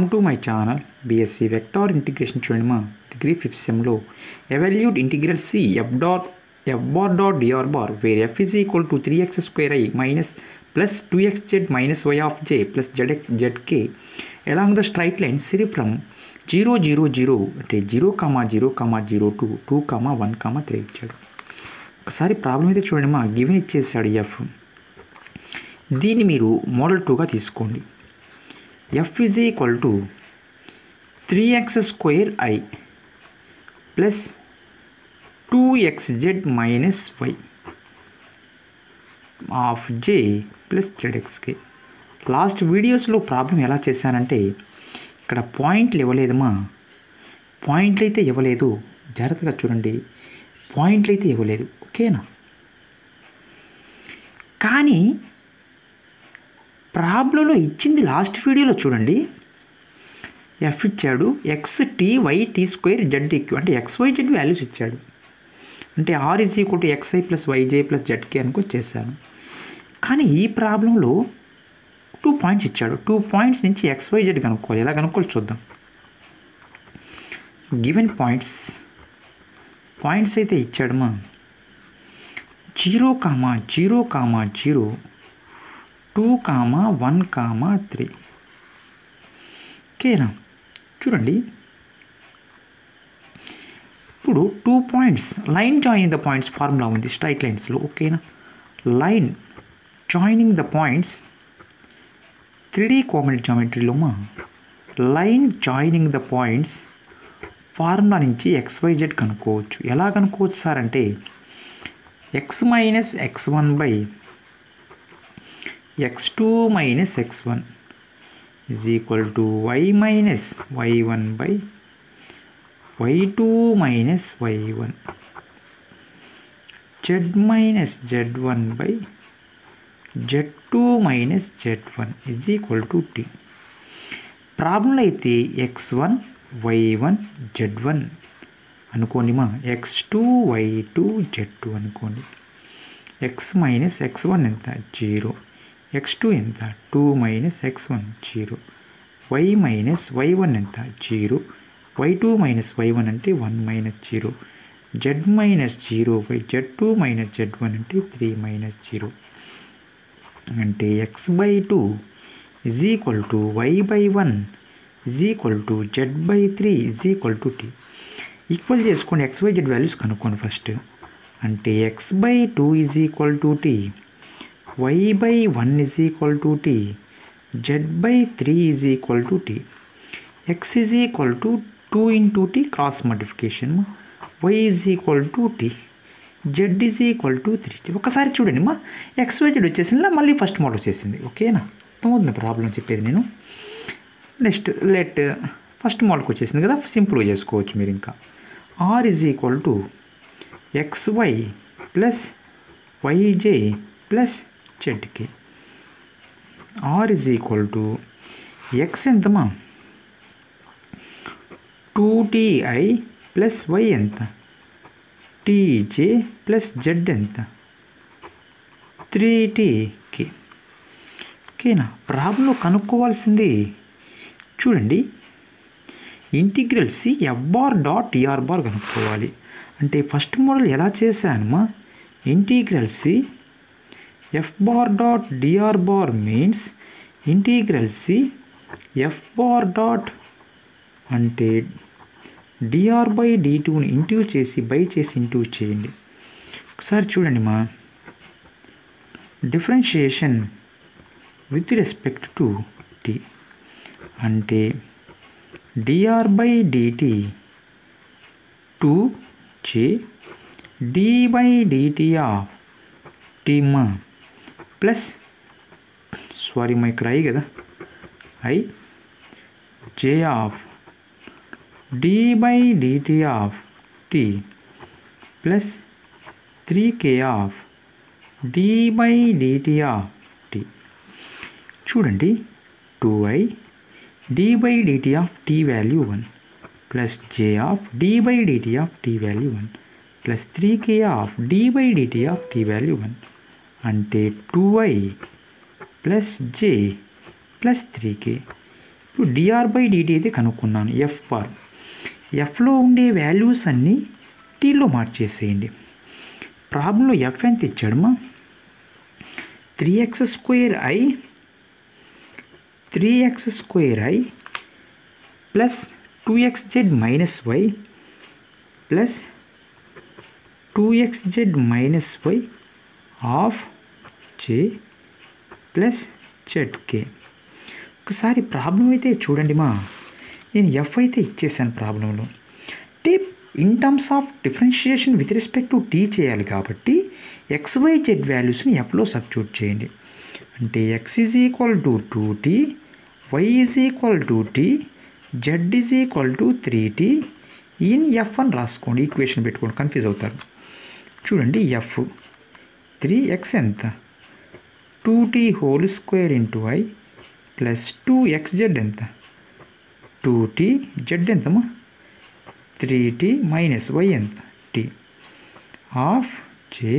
Welcome to my channel BSc vector integration చూడండి మా degree fifth సెమ్లో evaluate integral C F dot F bar dot D R bar where F is equal to three X square I minus plus two X Z minus Y of J plus Z X Z K along the straight line Siri from zero zero zero అంటే zero comma zero comma zero to two comma one comma three ఇచ్చాడు. ఒకసారి problem అయితే చూడండి మా given ఇచ్చేసాడు F దీన్ని మీరు model టూగా తీసుకోండి. F is equal to three X square I plus two X Z minus Y of J plus Z X K last వీడియోస్లో ప్రాబ్లం ఎలా చేశానంటే ఇక్కడ పాయింట్లు ఇవ్వలేదమ్మా పాయింట్లు అయితే ఇవ్వలేదు. జాగ్రత్తగా చూడండి. పాయింట్లు అయితే ఇవ్వలేదు. ఓకేనా కానీ ప్రాబ్లంలో ఇచ్చింది లాస్ట్ వీడియోలో చూడండి. ఎఫ్ ఇచ్చాడు. X T Y T square Z EQ అంటే ఎక్స్ వై జెడ్ వాల్యూస్ ఇచ్చాడు. అంటే R is equal to X I plus Y J plus Z K అనుకో చేశాను కానీ ఈ ప్రాబ్లంలో టూ పాయింట్స్ ఇచ్చాడు. టూ పాయింట్స్ నుంచి ఎక్స్ వై జెడ్ కనుక్కోవాలి. ఎలా కనుక్కోవాలి చూద్దాం. గివెన్ పాయింట్స్ పాయింట్స్ అయితే ఇచ్చాడమ్మా zero comma zero comma zero two comma one comma three. ఓకేనా? చూడండి. ఇప్పుడు two points line joining the points formula ఉంది స్ట్రైట్ లైన్స్లో ఓకేనా? Line joining the points three D కోమెంట్ జామెట్రీలోమా line joining the points formula నుంచి XYZ కనుక్కోవచ్చు. ఎలా కనుక్కోవచ్చు సార్ అంటే X minus X one by X two minus X one is equal to Y minus Y one by Y two minus Y one Z minus Z one by Z two minus Z one is equal to T ప్రాబ్లంలో అయితే X one Y one Z one అనుకోండి మా. X two Y two Z two అనుకోండి. X minus X one ఎంత? Zero X two ఎంత? Two minus X one zero Y minus Y one ఎంత? Zero Y two minus Y one అంటే one minus zero Z minus zero by Z two minus Z one అంటే three minus zero అంటే X by two is equal to Y by one is equal to Z by three is equal to T equal చేసుకోండి. X by Z values కనుక్కోండి first అంటే X by two is equal to T Y by one 1 is equal to t z by 3 is equal to t. x is equal to 2 into t cross multiplication y is equal to t z is equal to 3t ఒకసారి చూడండి మా X why Z వచ్చేసింది? మళ్ళీ first model వచ్చేసింది. ఓకేనా? అర్థమవుతుంది? Problem చెప్పేది నేను. నెక్స్ట్ లెట్ ఫస్ట్ మోడల్కి వచ్చేసింది కదా? సింపుల్గా చేసుకోవచ్చు మీరు ఇంకా. R is equal to X Y plus Y J plus Z K R is equal to X ఎంతమా two T I plus Y ఎంత? టీజే ప్లస్ జెడ్ ఎంత? త్రీ టీకి ఓకేనా? ప్రాబ్లంలో కనుక్కోవాల్సింది చూడండి. Integral C F R dot E R bar కనుక్కోవాలి. అంటే first model ఎలా చేశానమ్మా? Integral C F bar dot D R bar means integral C F bar dot అంటే డిఆర్ బై డి టూని ఇంటూ చేసి బై చేసి ఇంటూ చేయండి. ఒకసారి చూడండి మా. Differentiation with respect to T అంటే D R by D T two చే D by D T of టీమా plus sorry మా ఇక్కడ ఐ కదా I J of D by D T of T plus three K of D by D T of T చూడండి two I D by D T of T value one plus J of D by D T of T value one plus three K of D by D T of T value one అంటే two Y plus J plus three K ఇప్పుడు DR by DT అయితే కనుక్కున్నాను F bar ఎఫ్లో ఉండే values అన్నీ టీలో మార్చేసేయండి ప్రాబ్లంలో F ఎంత ఇచ్చాడమ్మా? Three X square I three X square I plus two X Z minus Y plus two X Z minus Y of J plus Z K. ఒకసారి problem అయితే చూడండి మా. నేను ఎఫ్ అయితే ఇచ్చేసాను ప్రాబ్లంలో. అంటే in terms of differentiation with respect to T చేయాలి కాబట్టి ఎక్స్ వై జెడ్ వాల్యూస్ని ఎఫ్లో సబ్స్టిట్యూట్ చేయండి. అంటే X is equal to two T Y is equal to T Z is equal to three T. In F అని రాసుకోండి equation పెట్టుకోండి confuse అవుతారు. చూడండి ఎఫ్ త్రీ ఎక్స్ ఎంత two T whole square into I plus two X Z ఎంత two T Z ఎంతమ్మా three T minus Y ఎంత T of J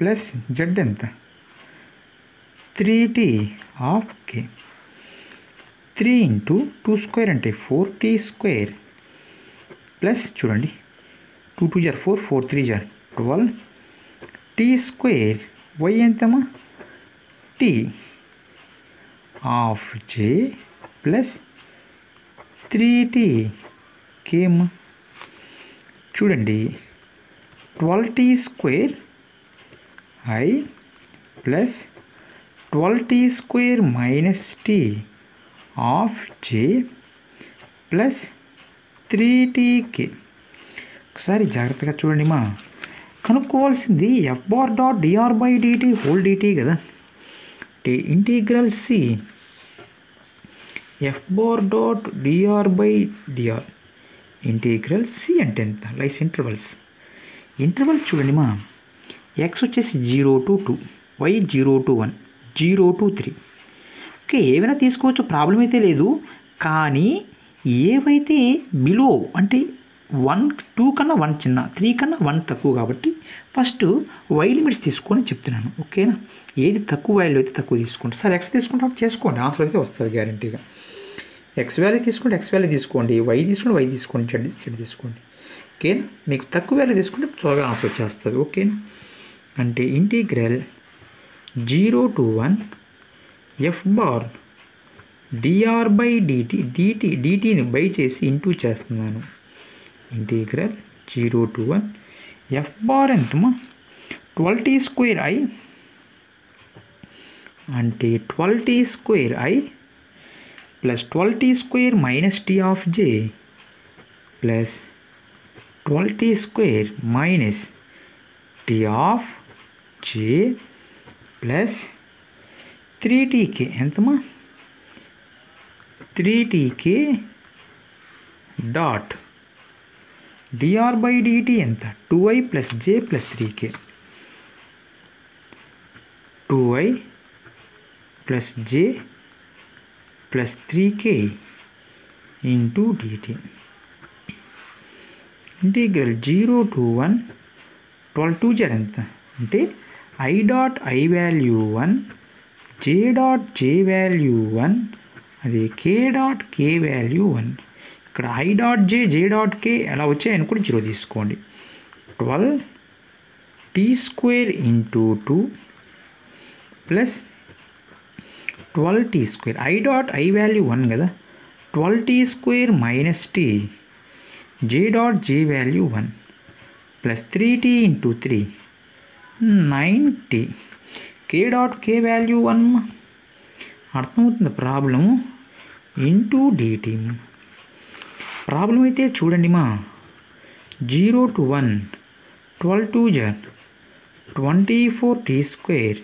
plus Z ఎంత three T of K three into two square అంటే four T square plus చూడండి two two జార్ four four three జార్ twelve T square Y ఎంతమ్మా T of J plus three T came చూడండి twelve T square I plus twelve T square minus T of J plus three T K ఒకసారి జాగ్రత్తగా చూడండి మా కనుక్కోవాల్సింది F R dot D R by D T whole D T కదా. అంటే integral C F R dot D R by D R integral C అంటే ఎంత? Lies intervals. Interval చూడండి మా ఎక్స్ వచ్చేసి zero to two Y zero to one zero to three. Okay ఏమైనా తీసుకోవచ్చు problem అయితే లేదు. కానీ ఏవైతే బిలో అంటే వన్ టూ కన్నా వన్ చిన్న త్రీ కన్నా వన్ తక్కువ కాబట్టి ఫస్ట్ వై లిమిట్స్ తీసుకొని చెప్తున్నాను ఓకేనా? ఏది తక్కువ వాల్యూ అయితే తక్కువ తీసుకోండి సార్ ఎక్స్ తీసుకుంటే చేసుకోండి. ఆన్సర్ అయితే వస్తుంది గ్యారంటీగా ఎక్స్ వాల్యూ తీసుకుంటే ఎక్స్ వాల్యూ తీసుకోండి. వై తీసుకుంటే వై తీసుకోండి జెడ్ జెడ్ తీసుకోండి. ఓకేనా? మీకు తక్కువ వాల్యూ తీసుకుంటే త్వరగా ఆన్సర్ వచ్చేస్తుంది ఓకేనా? అంటే integral zero to one F bar D R by D T D T డిటీని by చేసి ఇంటూ చేస్తున్నాను. Integral zero to one F bar ఎంతమా twelve T square I అంటే twelve T square I plus twelve T square minus T of J plus twelve T square minus T of J plus three T K ఎంతమా three T K dot D R by D T ఎంత two I plus J plus three K two I plus J plus three K into D T integral zero to one twelve two జర్ ఎంత అంటే I dot I value one J dot J value one అది K dot K value one ఇక్కడ I dot J J dot K అలా వచ్చాయని కూడా zero తీసుకోండి. Twelve T square into two plus twelve T square. I dot I value one కదా. Twelve T square minus T J dot J value one plus three T into three nine T K dot K value one అర్థమవుతుంది problem? Into D T problem అయితే చూడండి మా. Zero to one twelve two Jan twenty four T square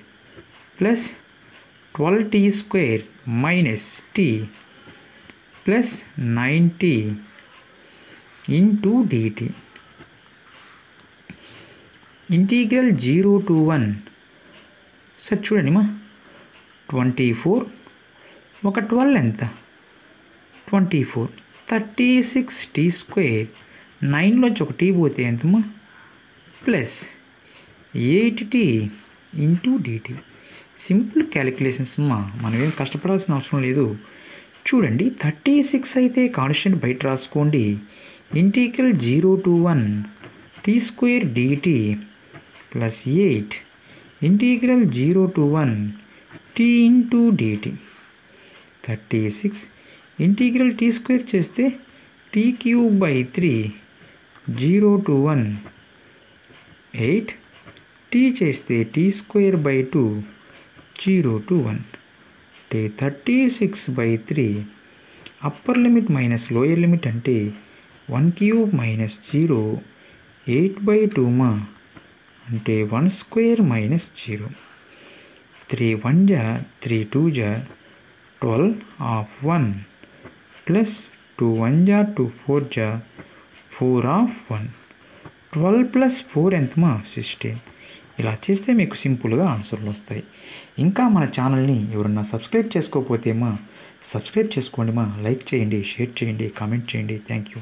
plus twelve T square minus T plus ninety into D T. Integral zero to one. Sir చూడండి మా. Twenty four ఒక twelve ఎంత? Twenty four. Thirty six T square నైన్లోంచి ఒక T పోతే ఎంతమ్మా? Plus eight T into D T. Simple calculations మా మనం ఏం కష్టపడాల్సిన అవసరం లేదు. చూడండి థర్టీ సిక్స్ అయితే కాన్స్టెంట్ బయట రాసుకోండి. Integral zero to one T square D T plus eight integral zero to one T into D T. Thirty six integral T square చేస్తే T cube by three zero to one. Eight. T చేస్తే T square by two zero to one. అంటే thirty six by three. Upper limit minus lower limit అంటే one cube minus zero. Eight by two మా. అంటే one square minus zero. Three one జా three two జా twelve of one. Plus two one జా two four జా four of one twelve plus four ఎంతమా sixteen ఇలా చేస్తే మీకు సింపుల్గా ఆన్సర్లు వస్తాయి. ఇంకా మన ఛానల్ని ఎవరన్నా సబ్స్క్రైబ్ చేసుకోకపోతే మా సబ్స్క్రైబ్ చేసుకోండి మా. లైక్ చేయండి షేర్ చేయండి కామెంట్ చేయండి. Thank you.